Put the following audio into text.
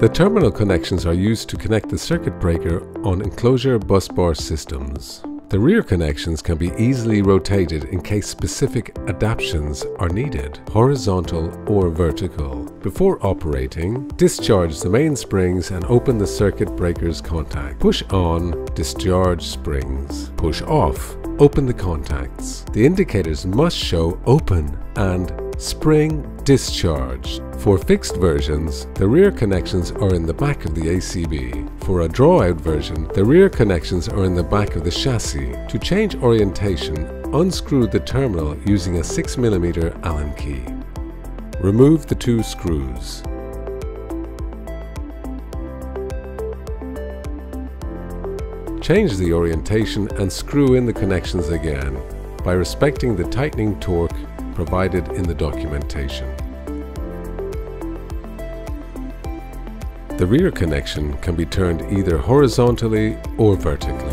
The terminal connections are used to connect the circuit breaker on enclosure busbar systems. The rear connections can be easily rotated in case specific adaptations are needed, horizontal or vertical. Before operating, discharge the main springs and open the circuit breaker's contact. Push on, discharge springs. Push off, open the contacts. The indicators must show open and spring discharged. For fixed versions, the rear connections are in the back of the ACB. For a draw-out version, the rear connections are in the back of the chassis. To change orientation, unscrew the terminal using a 6mm Allen key. Remove the two screws. Change the orientation and screw in the connections again by respecting the tightening torque provided in the documentation. The rear connection can be turned either horizontally or vertically.